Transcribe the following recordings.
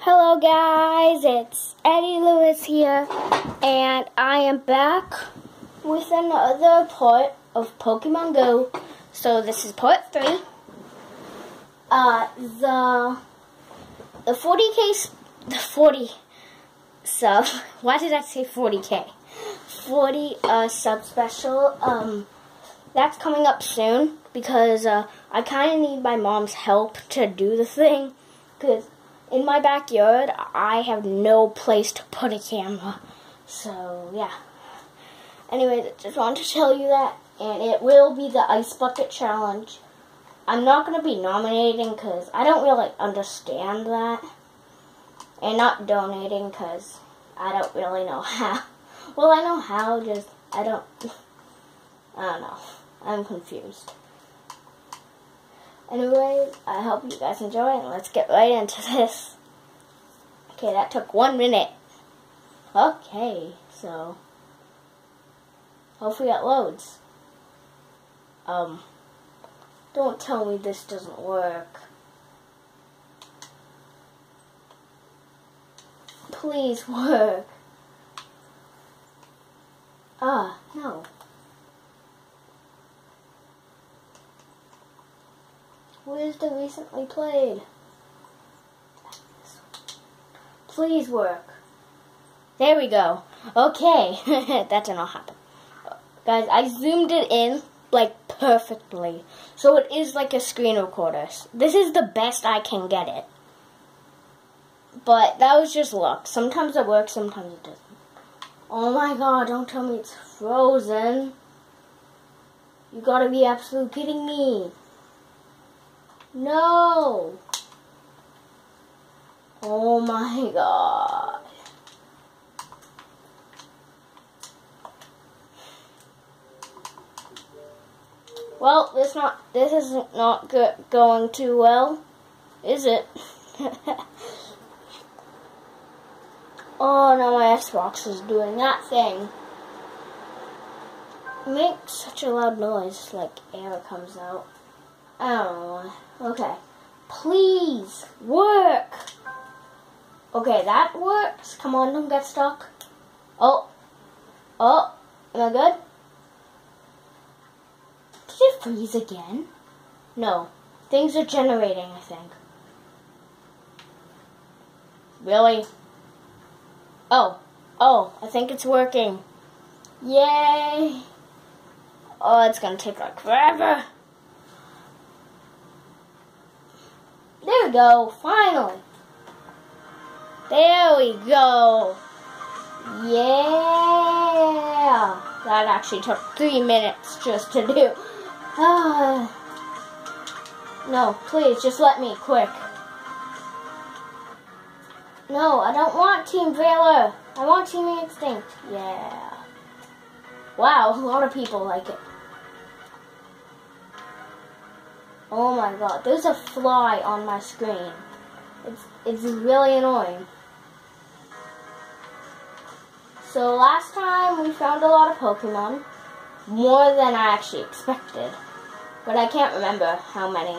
Hello guys, it's Eddy Lewis here, and I am back with another part of Pokemon Go. So this is part three. Uh, the the 40k, the 40 sub. Why did I say 40k? 40 uh, sub special. Um, that's coming up soon because uh, I kind of need my mom's help to do the thing because in my backyard, I have no place to put a camera. So, yeah. Anyways, I just wanted to tell you that. And it will be the Ice Bucket Challenge. I'm not going to be nominating because I don't really understand that. And not donating because I don't really know how. Well, I know how, just I don't, I don't know. I'm confused. Anyway, I hope you guys enjoy and let's get right into this. Okay, that took one minute. Okay, so hopefully that loads. Um, don't tell me this doesn't work. Please work. Ah, no. Where's the recently played? Please work. There we go. Okay, that did not happen. Guys, I zoomed it in like perfectly. So it is like a screen recorder. This is the best I can get it. But that was just luck. Sometimes it works, sometimes it doesn't. Oh my god, don't tell me it's frozen. You gotta be absolutely kidding me. No! Oh my god. Well, this not this is not good going too well, is it? oh, now my Xbox is doing that thing. It makes such a loud noise, like air comes out. I. Okay. Please, work! Okay, that works. Come on, don't get stuck. Oh. Oh. Am I good? Did it freeze again? No. Things are generating, I think. Really? Oh. Oh, I think it's working. Yay! Oh, it's gonna take like forever. Go, finally. There we go. Yeah. That actually took three minutes just to do. Ah. no, please, just let me, quick. No, I don't want Team Valor. I want Team Instinct. Yeah. Wow, a lot of people like it. Oh my god, there's a fly on my screen. It's, it's really annoying. So last time we found a lot of Pokemon. More than I actually expected. But I can't remember how many.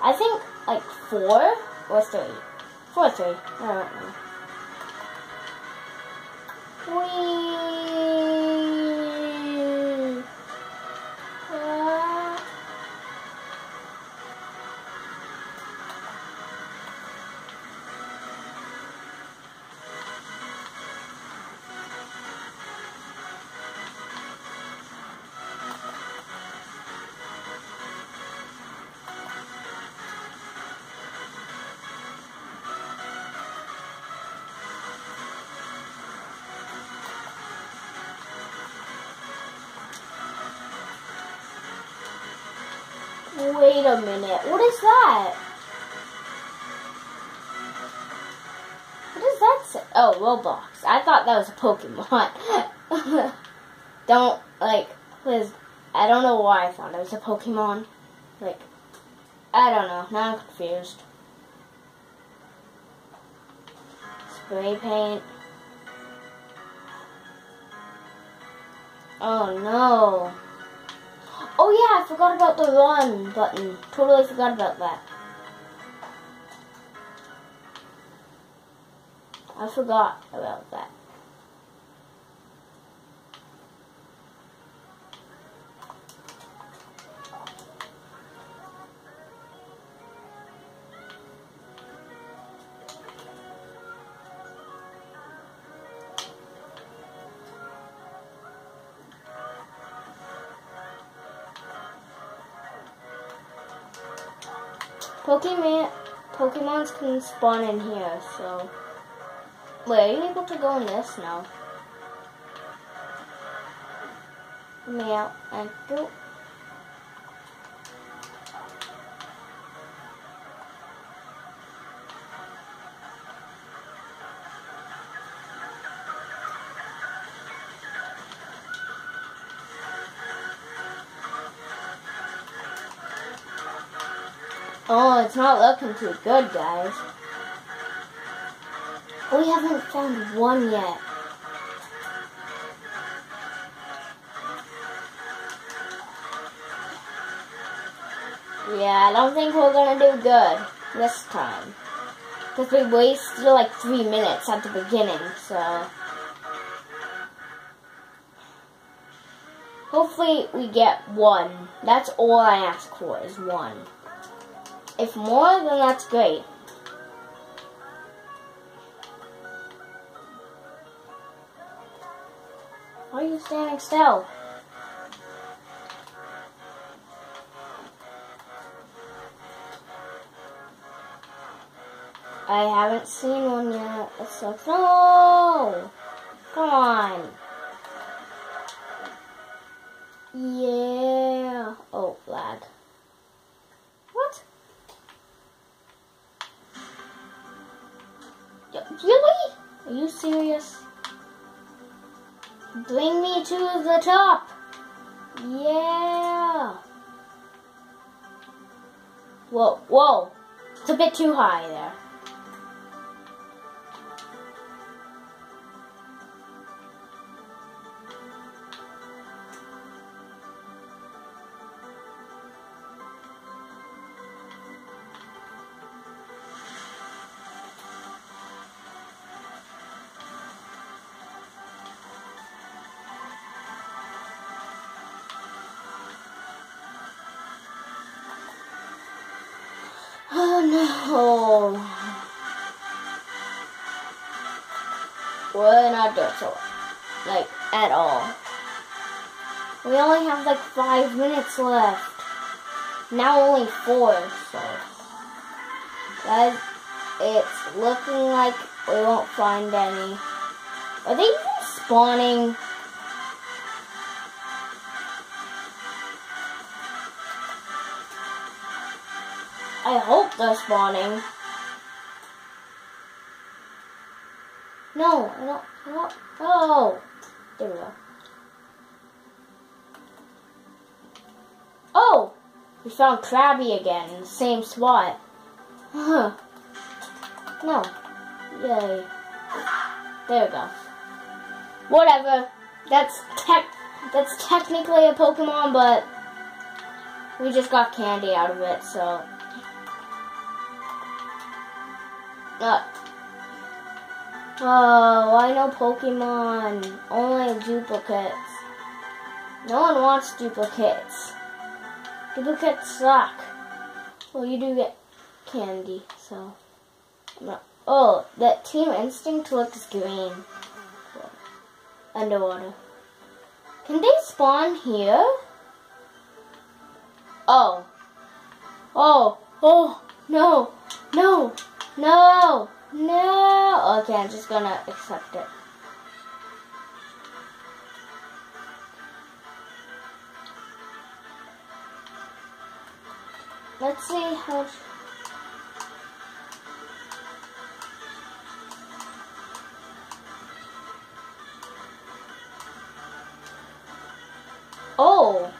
I think like four or three. Four or three. I don't know. Whee! Wait a minute. What is that? What does that say? Oh, Roblox. I thought that was a Pokemon. don't, like, please. I don't know why I thought it was a Pokemon. Like, I don't know. Now I'm confused. Spray paint. Oh no. Oh yeah, I forgot about the run button. Totally forgot about that. I forgot about that. Pokemon, Pokemons can spawn in here, so. Wait, are you able to go in this? now? Let me out and go. Oh, it's not looking too good, guys. We haven't found one yet. Yeah, I don't think we're gonna do good this time. Because we wasted like three minutes at the beginning, so... Hopefully we get one. That's all I ask for, is one. If more, then that's great. Why are you standing still? I haven't seen one yet. It's! Come on. Yeah. Whoa, whoa. It's a bit too high there. Not doing so like at all. We only have like five minutes left. Now only four, so guys, it's looking like we won't find any. Are they even spawning? I hope they're spawning. No, I don't, I don't, oh. There we go. Oh! We found Krabby again in the same spot. Huh. No. Yay. There we go. Whatever. That's tech that's technically a Pokemon, but we just got candy out of it, so Uh, Uh, oh, I know Pokemon. Only duplicates. No one wants duplicates. Duplicates suck. Well, you do get candy, so. Oh, that Team Instinct looks green. Underwater. Can they spawn here? Oh. Oh. Oh. No. No. No! No! Okay, I'm just gonna accept it. Let's see how... Oh!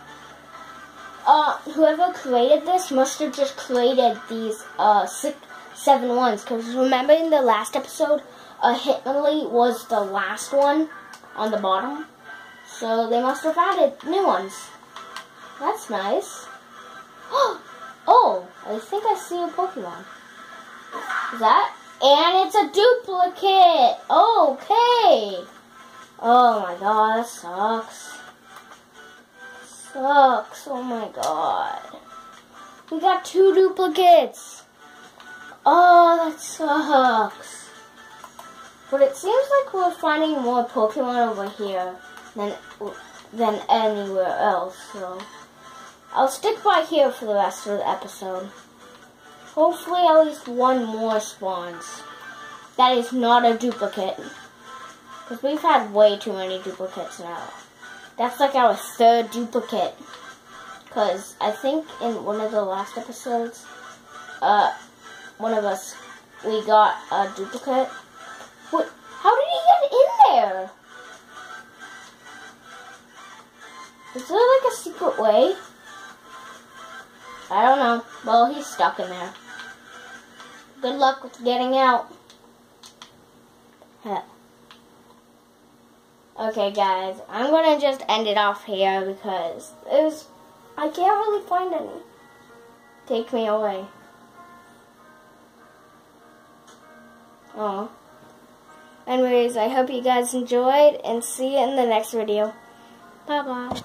Uh, whoever created this must have just created these, uh, six seven ones. Because remember in the last episode, a Hitmonlee was the last one on the bottom. So they must have added new ones. That's nice. Oh, I think I see a Pokemon. Is that And it's a duplicate. Okay. Oh my god, that sucks. Sucks. Oh my god. We got two duplicates. Oh, that sucks. But it seems like we're finding more Pokemon over here than than anywhere else, so I'll stick by here for the rest of the episode. Hopefully at least one more spawns. That is not a duplicate. Because we've had way too many duplicates now. That's like our third duplicate. Because I think in one of the last episodes, uh, one of us, we got a duplicate. What? How did he get in there? Is there like a secret way? I don't know. Well, he's stuck in there. Good luck with getting out. Okay, guys, I'm gonna just end it off here because it was. I can't really find any. Take me away. Oh. Anyways, I hope you guys enjoyed and see you in the next video. Bye bye.